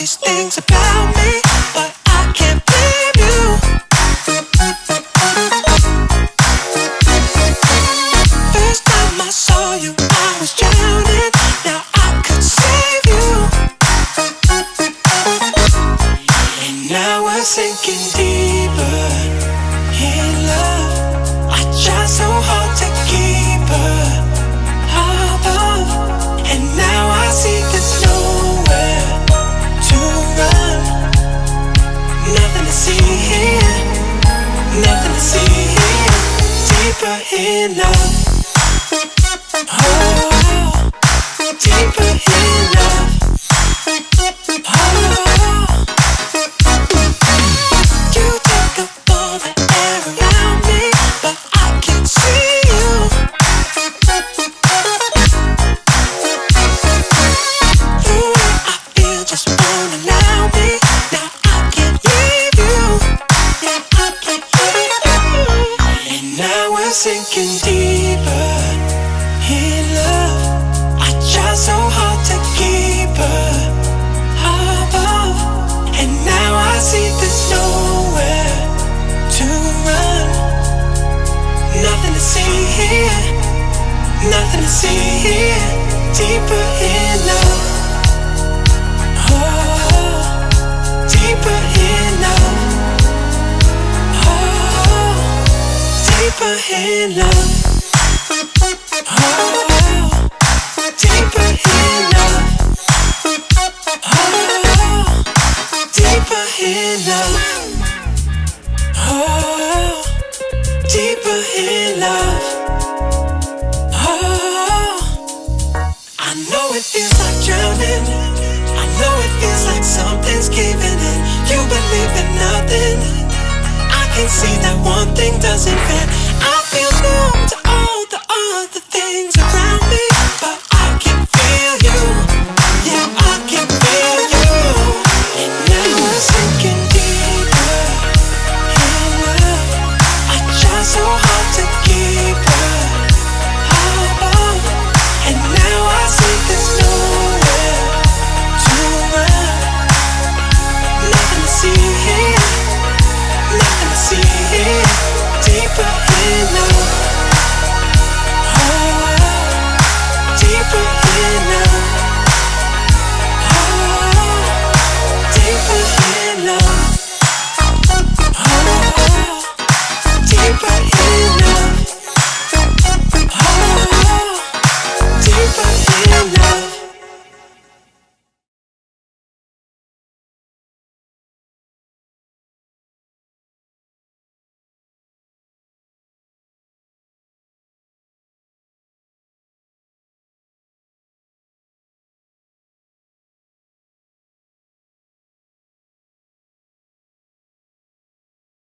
these things about me, but I can't blame you. First time I saw you, I was drowning. Now I could save you. And now we're sinking deep. enough. Oh. Deeper in love. I try so hard to keep her above, and now I see there's nowhere to run. Nothing to see here, nothing to see here. Deeper in love. Deeper in love. Oh, deeper in love. Oh, deeper in love. Oh, deeper in love. Oh, I know it feels like drowning. I know it feels like something's caving in. You believe in nothing. I can see that one thing doesn't fit feel numb to all the other things around.